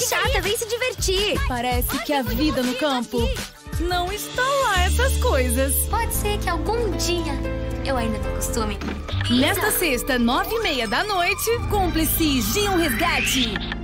chata, vem se divertir. Parece que a vida no campo não está lá essas coisas. Pode ser que algum dia eu ainda me costume Nesta sexta, nove e meia da noite, cúmplices de um resgate.